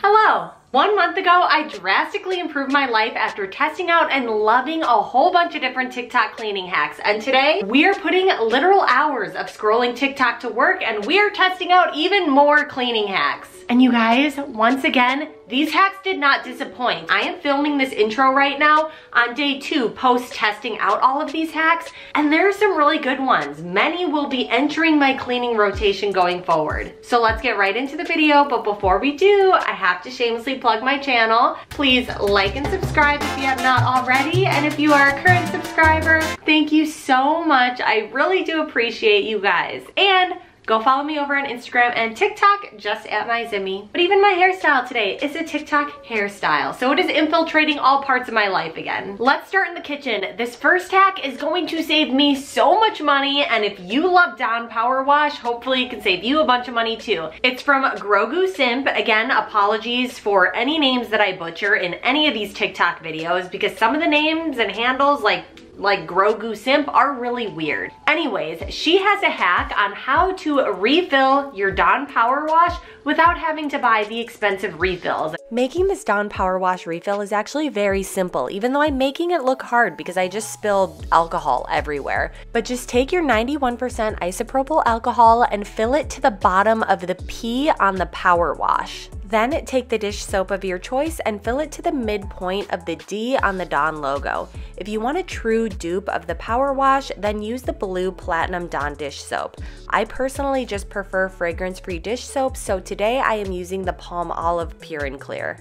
Hello! One month ago, I drastically improved my life after testing out and loving a whole bunch of different TikTok cleaning hacks. And today, we are putting literal hours of scrolling TikTok to work and we are testing out even more cleaning hacks. And you guys, once again, these hacks did not disappoint. I am filming this intro right now on day two post testing out all of these hacks and there are some really good ones. Many will be entering my cleaning rotation going forward. So let's get right into the video, but before we do, I have to shamelessly plug my channel. Please like and subscribe if you have not already. And if you are a current subscriber, thank you so much. I really do appreciate you guys. And Go follow me over on Instagram and TikTok, just at Mai Zimmy. But even my hairstyle today is a TikTok hairstyle. So it is infiltrating all parts of my life again. Let's start in the kitchen. This first hack is going to save me so much money. And if you love Dawn Power Wash, hopefully it can save you a bunch of money too. It's from Grogu Simp. Again, apologies for any names that I butcher in any of these TikTok videos because some of the names and handles like like Grogu Simp are really weird. Anyways, she has a hack on how to refill your Dawn Power Wash without having to buy the expensive refills. Making this Dawn Power Wash refill is actually very simple, even though I'm making it look hard because I just spilled alcohol everywhere. But just take your 91% isopropyl alcohol and fill it to the bottom of the P on the power wash. Then take the dish soap of your choice and fill it to the midpoint of the D on the Dawn logo. If you want a true dupe of the Power Wash, then use the blue Platinum Dawn dish soap. I personally just prefer fragrance-free dish soap, so today I am using the Palmolive Pure and Clear.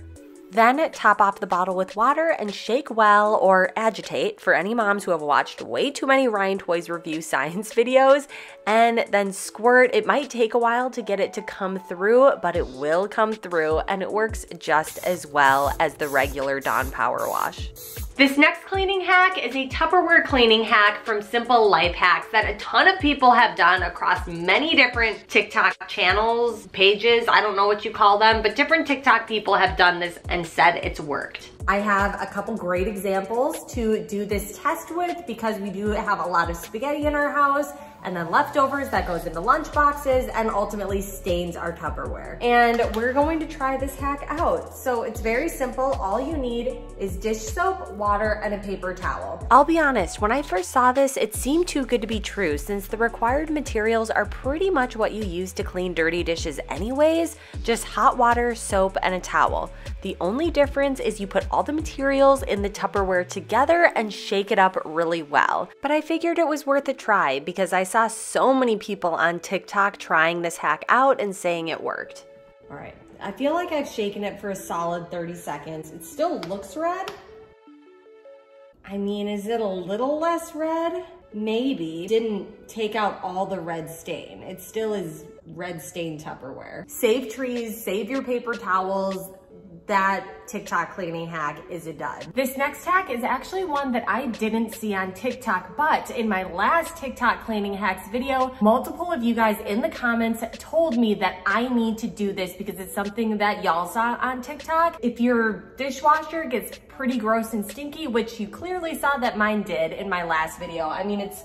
Then top off the bottle with water and shake well or agitate for any moms who have watched way too many Ryan Toys review science videos and then squirt. It might take a while to get it to come through, but it will come through and it works just as well as the regular Dawn Power Wash. This next cleaning hack is a Tupperware cleaning hack from Simple Life Hacks that a ton of people have done across many different TikTok channels, pages, I don't know what you call them, but different TikTok people have done this and said it's worked. I have a couple great examples to do this test with because we do have a lot of spaghetti in our house and then leftovers that goes into lunch boxes and ultimately stains our Tupperware. And we're going to try this hack out. So it's very simple. All you need is dish soap, water, and a paper towel. I'll be honest, when I first saw this, it seemed too good to be true since the required materials are pretty much what you use to clean dirty dishes anyways, just hot water, soap, and a towel. The only difference is you put all the materials in the Tupperware together and shake it up really well. But I figured it was worth a try because I saw so many people on TikTok trying this hack out and saying it worked. All right, I feel like I've shaken it for a solid 30 seconds. It still looks red. I mean, is it a little less red? Maybe. Didn't take out all the red stain. It still is red stain Tupperware. Save trees, save your paper towels, that TikTok cleaning hack is a dud. This next hack is actually one that I didn't see on TikTok, but in my last TikTok cleaning hacks video, multiple of you guys in the comments told me that I need to do this because it's something that y'all saw on TikTok. If your dishwasher gets pretty gross and stinky, which you clearly saw that mine did in my last video. I mean, it's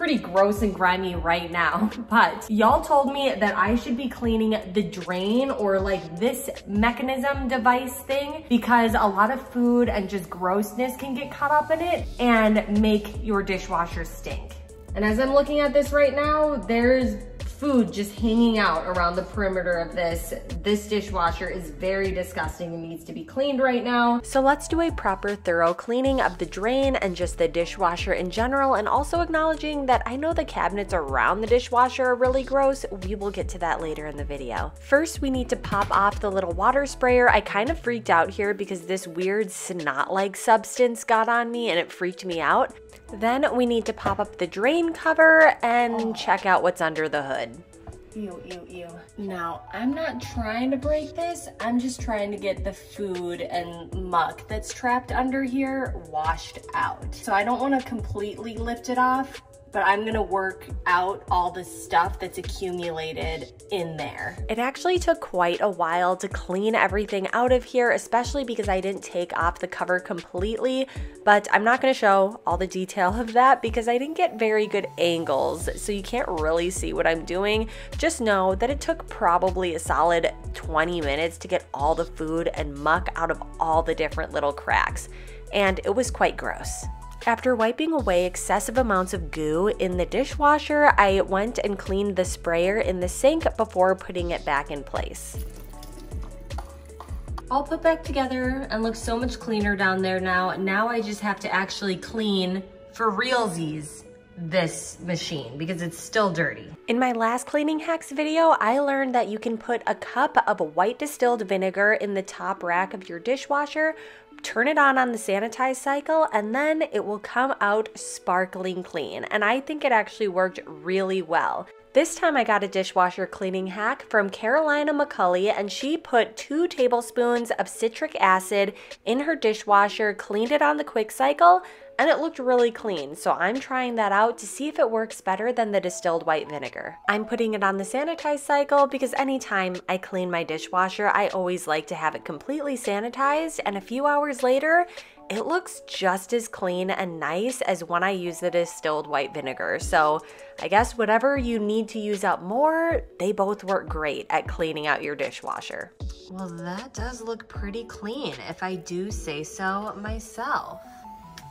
pretty gross and grimy right now, but y'all told me that I should be cleaning the drain or like this mechanism device thing because a lot of food and just grossness can get caught up in it and make your dishwasher stink. And as I'm looking at this right now, there's food just hanging out around the perimeter of this. This dishwasher is very disgusting and needs to be cleaned right now. So let's do a proper thorough cleaning of the drain and just the dishwasher in general and also acknowledging that I know the cabinets around the dishwasher are really gross. We will get to that later in the video. First, we need to pop off the little water sprayer. I kind of freaked out here because this weird snot-like substance got on me and it freaked me out. Then we need to pop up the drain cover and oh. check out what's under the hood. Ew, ew, ew. Now, I'm not trying to break this. I'm just trying to get the food and muck that's trapped under here washed out. So I don't want to completely lift it off, but I'm gonna work out all the stuff that's accumulated in there. It actually took quite a while to clean everything out of here, especially because I didn't take off the cover completely, but I'm not gonna show all the detail of that because I didn't get very good angles, so you can't really see what I'm doing. Just know that it took probably a solid 20 minutes to get all the food and muck out of all the different little cracks, and it was quite gross. After wiping away excessive amounts of goo in the dishwasher, I went and cleaned the sprayer in the sink before putting it back in place. All put back together and looks so much cleaner down there now. Now I just have to actually clean for realsies this machine because it's still dirty. In my last cleaning hacks video, I learned that you can put a cup of white distilled vinegar in the top rack of your dishwasher turn it on on the sanitize cycle and then it will come out sparkling clean. And I think it actually worked really well. This time I got a dishwasher cleaning hack from Carolina McCulley and she put two tablespoons of citric acid in her dishwasher, cleaned it on the quick cycle, and it looked really clean. So I'm trying that out to see if it works better than the distilled white vinegar. I'm putting it on the sanitize cycle because anytime I clean my dishwasher, I always like to have it completely sanitized and a few hours later, it looks just as clean and nice as when I use the distilled white vinegar. So I guess whatever you need to use up more, they both work great at cleaning out your dishwasher. Well, that does look pretty clean if I do say so myself.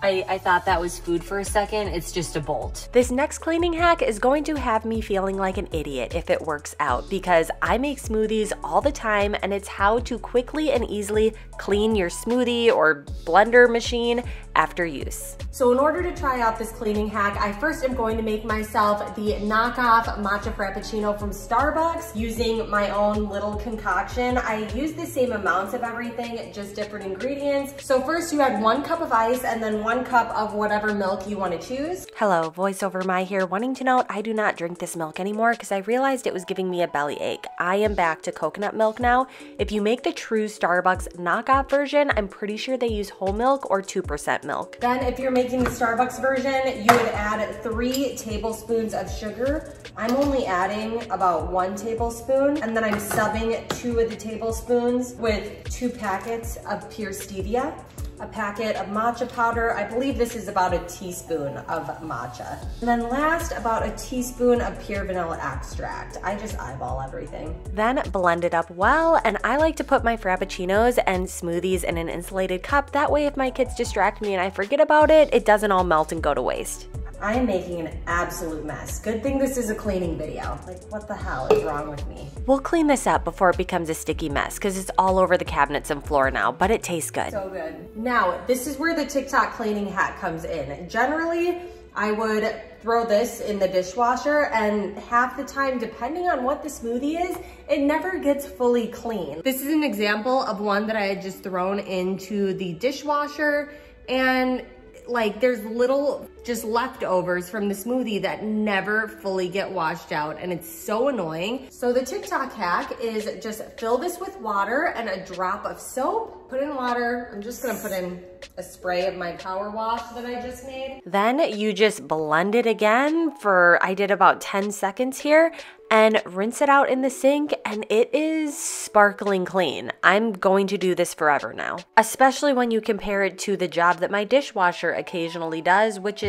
I, I, thought that was food for a second. It's just a bolt. This next cleaning hack is going to have me feeling like an idiot if it works out because I make smoothies all the time and it's how to quickly and easily clean your smoothie or blender machine after use. So in order to try out this cleaning hack, I first am going to make myself the knockoff matcha frappuccino from Starbucks using my own little concoction. I use the same amounts of everything, just different ingredients. So first you add one cup of ice and then one cup of whatever milk you want to choose. Hello, voiceover my here, wanting to note I do not drink this milk anymore because I realized it was giving me a belly ache. I am back to coconut milk now. If you make the true Starbucks knockoff version, I'm pretty sure they use whole milk or 2% milk. Then if you're making the Starbucks version, you would add three tablespoons of sugar. I'm only adding about one tablespoon and then I'm subbing two of the tablespoons with two packets of pure stevia a packet of matcha powder. I believe this is about a teaspoon of matcha. And then last, about a teaspoon of pure vanilla extract. I just eyeball everything. Then blend it up well, and I like to put my frappuccinos and smoothies in an insulated cup. That way if my kids distract me and I forget about it, it doesn't all melt and go to waste. I am making an absolute mess. Good thing this is a cleaning video. Like, what the hell is wrong with me? We'll clean this up before it becomes a sticky mess because it's all over the cabinets and floor now, but it tastes good. So good. Now, this is where the TikTok cleaning hack comes in. Generally, I would throw this in the dishwasher and half the time, depending on what the smoothie is, it never gets fully clean. This is an example of one that I had just thrown into the dishwasher and like there's little just leftovers from the smoothie that never fully get washed out and it's so annoying. So the TikTok hack is just fill this with water and a drop of soap, put in water. I'm just gonna put in a spray of my power wash that I just made. Then you just blend it again for, I did about 10 seconds here and rinse it out in the sink and it is sparkling clean. I'm going to do this forever now, especially when you compare it to the job that my dishwasher occasionally does, which is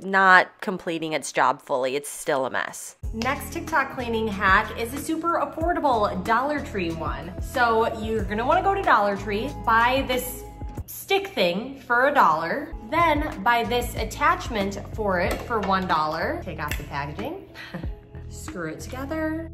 not completing its job fully. It's still a mess. Next TikTok cleaning hack is a super affordable Dollar Tree one. So you're gonna wanna go to Dollar Tree, buy this stick thing for a dollar, then buy this attachment for it for one dollar. Take off the packaging. screw it together,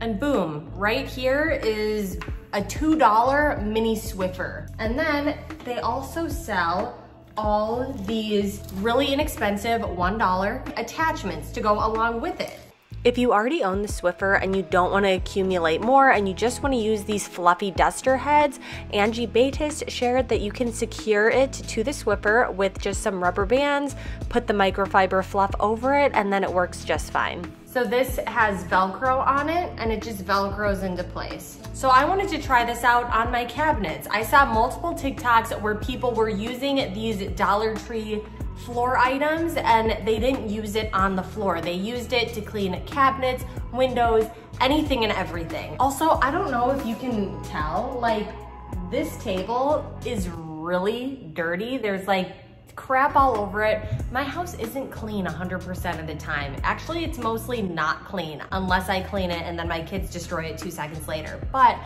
and boom, right here is a $2 mini Swiffer. And then they also sell all these really inexpensive $1 attachments to go along with it. If you already own the Swiffer and you don't want to accumulate more and you just want to use these fluffy duster heads, Angie Batis shared that you can secure it to the Swiffer with just some rubber bands, put the microfiber fluff over it, and then it works just fine. So this has Velcro on it and it just Velcros into place. So I wanted to try this out on my cabinets. I saw multiple TikToks where people were using these Dollar Tree floor items and they didn't use it on the floor. They used it to clean cabinets, windows, anything and everything. Also, I don't know if you can tell, like this table is really dirty. There's like crap all over it. My house isn't clean 100% of the time. Actually, it's mostly not clean unless I clean it and then my kids destroy it two seconds later. But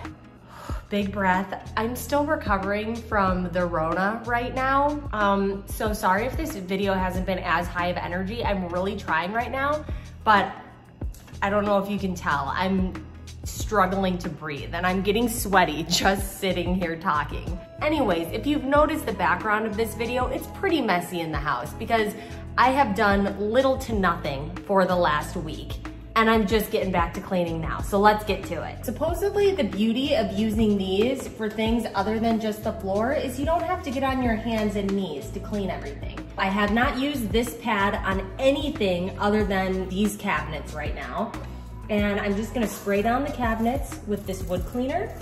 big breath. I'm still recovering from the Rona right now. Um, so sorry if this video hasn't been as high of energy. I'm really trying right now, but I don't know if you can tell. I'm struggling to breathe and I'm getting sweaty just sitting here talking. Anyways, if you've noticed the background of this video, it's pretty messy in the house because I have done little to nothing for the last week and I'm just getting back to cleaning now. So let's get to it. Supposedly the beauty of using these for things other than just the floor is you don't have to get on your hands and knees to clean everything. I have not used this pad on anything other than these cabinets right now. And I'm just gonna spray down the cabinets with this wood cleaner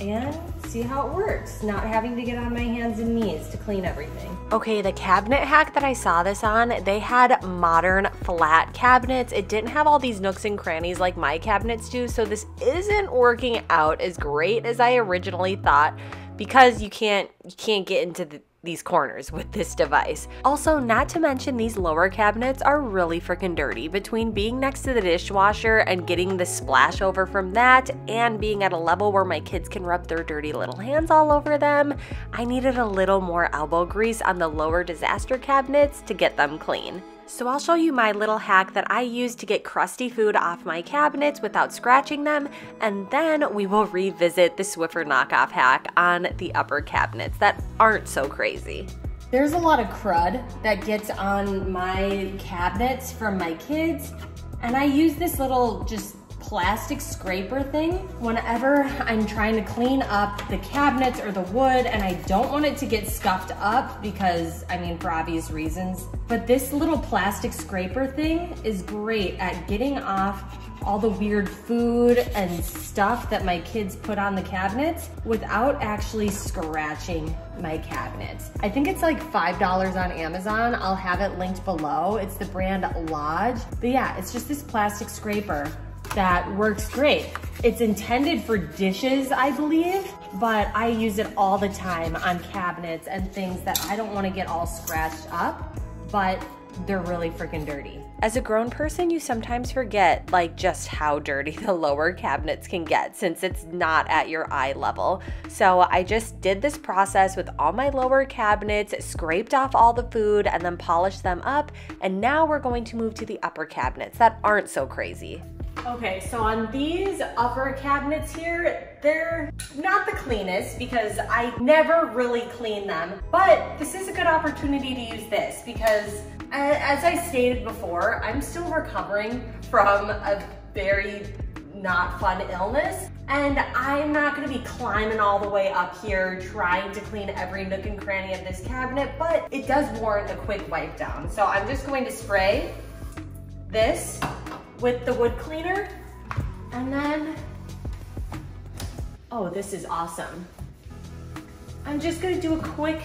and see how it works, not having to get on my hands and knees to clean everything. Okay, the cabinet hack that I saw this on, they had modern flat cabinets. It didn't have all these nooks and crannies like my cabinets do, so this isn't working out as great as I originally thought because you can't you can't get into the these corners with this device. Also, not to mention these lower cabinets are really freaking dirty. Between being next to the dishwasher and getting the splash over from that and being at a level where my kids can rub their dirty little hands all over them, I needed a little more elbow grease on the lower disaster cabinets to get them clean. So I'll show you my little hack that I use to get crusty food off my cabinets without scratching them, and then we will revisit the Swiffer knockoff hack on the upper cabinets that aren't so crazy. There's a lot of crud that gets on my cabinets from my kids, and I use this little just plastic scraper thing whenever I'm trying to clean up the cabinets or the wood and I don't want it to get scuffed up because, I mean, for obvious reasons. But this little plastic scraper thing is great at getting off all the weird food and stuff that my kids put on the cabinets without actually scratching my cabinets. I think it's like $5 on Amazon. I'll have it linked below. It's the brand Lodge. But yeah, it's just this plastic scraper that works great. It's intended for dishes, I believe, but I use it all the time on cabinets and things that I don't wanna get all scratched up, but they're really freaking dirty. As a grown person, you sometimes forget like just how dirty the lower cabinets can get since it's not at your eye level. So I just did this process with all my lower cabinets, scraped off all the food and then polished them up. And now we're going to move to the upper cabinets that aren't so crazy. Okay, so on these upper cabinets here, they're not the cleanest because I never really clean them, but this is a good opportunity to use this because as I stated before, I'm still recovering from a very not fun illness. And I'm not gonna be climbing all the way up here trying to clean every nook and cranny of this cabinet, but it does warrant a quick wipe down. So I'm just going to spray this with the wood cleaner. And then, oh, this is awesome. I'm just gonna do a quick,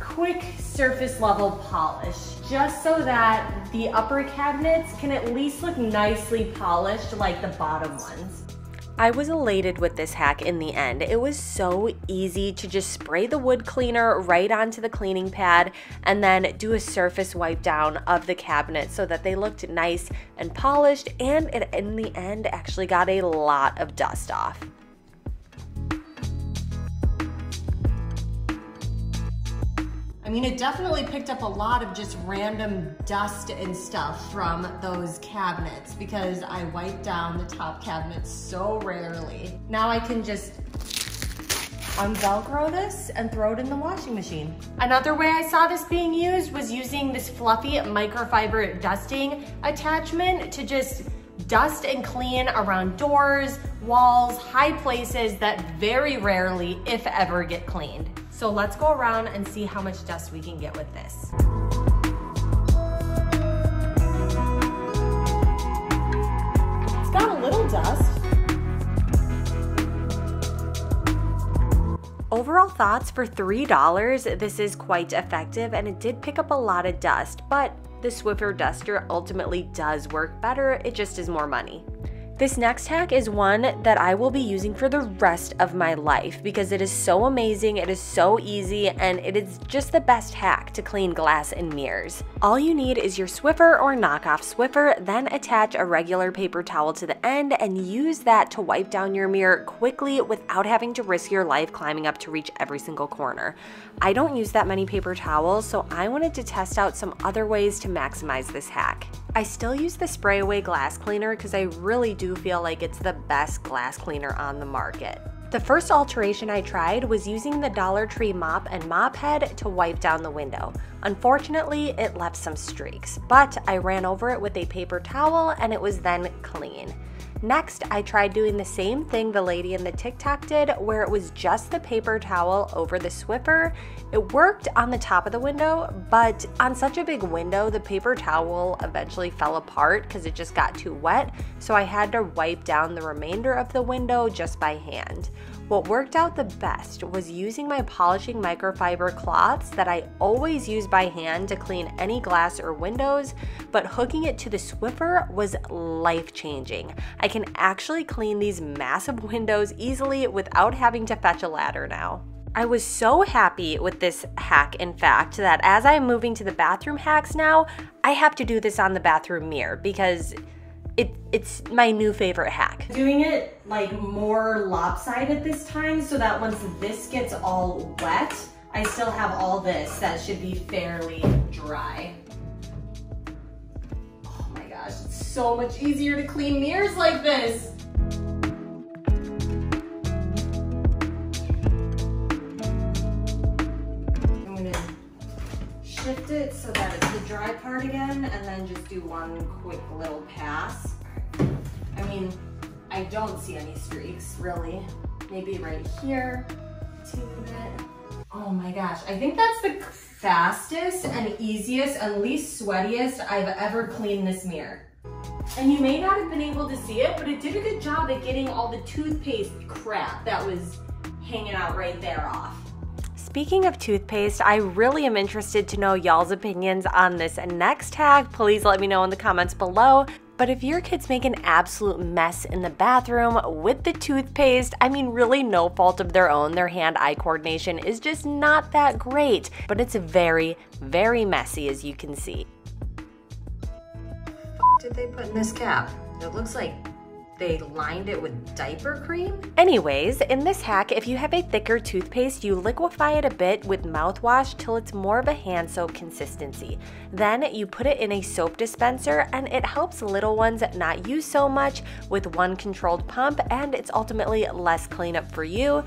quick surface level polish, just so that the upper cabinets can at least look nicely polished like the bottom ones. I was elated with this hack in the end. It was so easy to just spray the wood cleaner right onto the cleaning pad and then do a surface wipe down of the cabinet so that they looked nice and polished and it in the end actually got a lot of dust off. Mean, it definitely picked up a lot of just random dust and stuff from those cabinets because I wipe down the top cabinets so rarely. Now I can just unvelcro this and throw it in the washing machine. Another way I saw this being used was using this fluffy microfiber dusting attachment to just dust and clean around doors, walls, high places that very rarely, if ever, get cleaned. So let's go around and see how much dust we can get with this. It's got a little dust. Overall thoughts for $3, this is quite effective and it did pick up a lot of dust, but the Swiffer Duster ultimately does work better, it just is more money. This next hack is one that I will be using for the rest of my life because it is so amazing, it is so easy, and it is just the best hack to clean glass and mirrors. All you need is your Swiffer or knockoff Swiffer, then attach a regular paper towel to the end and use that to wipe down your mirror quickly without having to risk your life climbing up to reach every single corner. I don't use that many paper towels, so I wanted to test out some other ways to maximize this hack. I still use the Sprayway glass cleaner because I really do feel like it's the best glass cleaner on the market. The first alteration I tried was using the Dollar Tree mop and mop head to wipe down the window. Unfortunately, it left some streaks, but I ran over it with a paper towel and it was then clean. Next, I tried doing the same thing the lady in the TikTok did, where it was just the paper towel over the Swiffer. It worked on the top of the window, but on such a big window, the paper towel eventually fell apart because it just got too wet, so I had to wipe down the remainder of the window just by hand. What worked out the best was using my polishing microfiber cloths that I always use by hand to clean any glass or windows, but hooking it to the Swiffer was life changing. I can actually clean these massive windows easily without having to fetch a ladder now. I was so happy with this hack, in fact, that as I'm moving to the bathroom hacks now, I have to do this on the bathroom mirror because it, it's my new favorite hack. Doing it like more lopsided this time so that once this gets all wet, I still have all this that should be fairly dry. Oh my gosh, it's so much easier to clean mirrors like this. Shift it so that it's the dry part again and then just do one quick little pass. I mean, I don't see any streaks really. Maybe right here. Oh my gosh, I think that's the fastest and easiest and least sweatiest I've ever cleaned this mirror. And you may not have been able to see it, but it did a good job at getting all the toothpaste crap that was hanging out right there off. Speaking of toothpaste, I really am interested to know y'all's opinions on this next hack. Please let me know in the comments below. But if your kids make an absolute mess in the bathroom with the toothpaste, I mean, really no fault of their own, their hand eye coordination is just not that great, but it's very, very messy as you can see. Did they put in this cap? It looks like they lined it with diaper cream? Anyways, in this hack, if you have a thicker toothpaste, you liquefy it a bit with mouthwash till it's more of a hand soap consistency. Then you put it in a soap dispenser and it helps little ones not use so much with one controlled pump and it's ultimately less cleanup for you.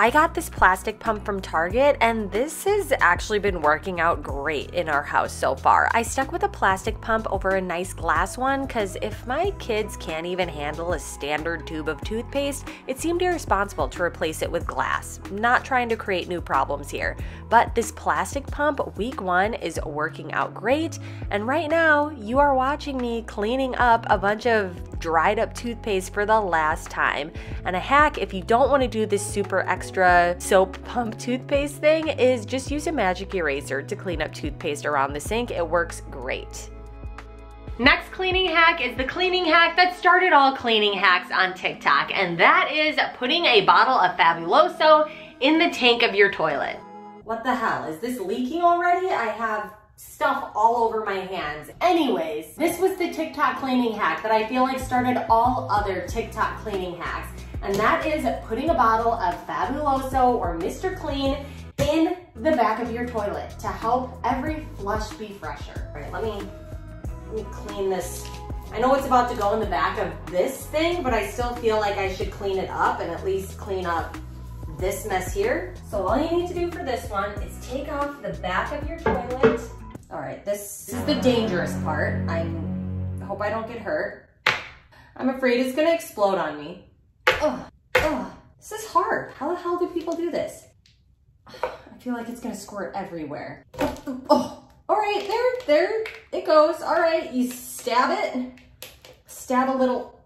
I got this plastic pump from Target and this has actually been working out great in our house so far. I stuck with a plastic pump over a nice glass one because if my kids can't even handle a standard tube of toothpaste, it seemed irresponsible to replace it with glass. Not trying to create new problems here, but this plastic pump week one is working out great and right now you are watching me cleaning up a bunch of dried up toothpaste for the last time. And a hack if you don't want to do this super extra soap pump toothpaste thing is just use a magic eraser to clean up toothpaste around the sink. It works great. Next cleaning hack is the cleaning hack that started all cleaning hacks on TikTok, and that is putting a bottle of Fabuloso in the tank of your toilet. What the hell? Is this leaking already? I have stuff all over my hands. Anyways, this was the TikTok cleaning hack that I feel like started all other TikTok cleaning hacks. And that is putting a bottle of Fabuloso or Mr. Clean in the back of your toilet to help every flush be fresher. All right, let me, let me clean this. I know it's about to go in the back of this thing, but I still feel like I should clean it up and at least clean up this mess here. So all you need to do for this one is take off the back of your toilet all right, this is the dangerous part. I hope I don't get hurt. I'm afraid it's gonna explode on me. Oh, oh, this is hard. How the hell do people do this? I feel like it's gonna squirt everywhere. Oh, oh, all right, there, there it goes. All right, you stab it, stab a little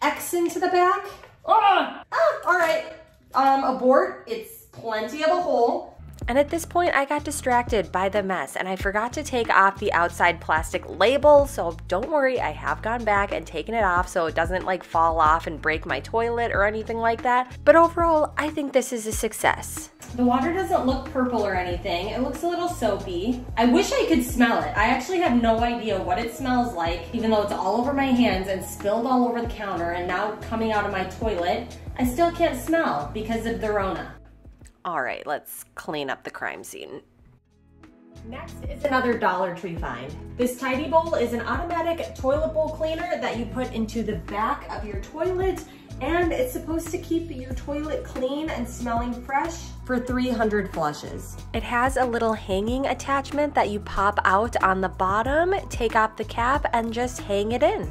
X into the back. Oh, ah, all right, um, abort. It's plenty of a hole. And at this point, I got distracted by the mess and I forgot to take off the outside plastic label. So don't worry, I have gone back and taken it off so it doesn't like fall off and break my toilet or anything like that. But overall, I think this is a success. The water doesn't look purple or anything. It looks a little soapy. I wish I could smell it. I actually have no idea what it smells like, even though it's all over my hands and spilled all over the counter and now coming out of my toilet. I still can't smell because of the Rona. All right, let's clean up the crime scene. Next is another Dollar Tree find. This Ty-D-Bol is an automatic toilet bowl cleaner that you put into the back of your toilet and it's supposed to keep your toilet clean and smelling fresh for 300 flushes. It has a little hanging attachment that you pop out on the bottom, take off the cap, and just hang it in.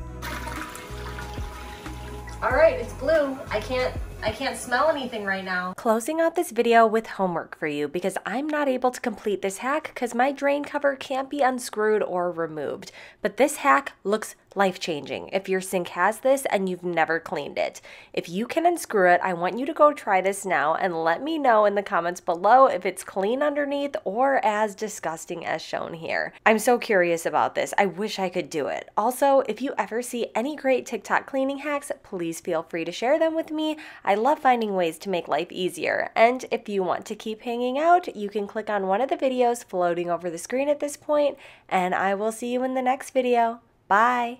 All right, it's blue. I can't I can't smell anything right now. Closing out this video with homework for you because I'm not able to complete this hack because my drain cover can't be unscrewed or removed. But this hack looks life changing if your sink has this and you've never cleaned it. If you can unscrew it, I want you to go try this now and let me know in the comments below if it's clean underneath or as disgusting as shown here. I'm so curious about this. I wish I could do it. Also, if you ever see any great TikTok cleaning hacks, please feel free to share them with me. I love finding ways to make life easier. And if you want to keep hanging out, you can click on one of the videos floating over the screen at this point, and I will see you in the next video. Bye!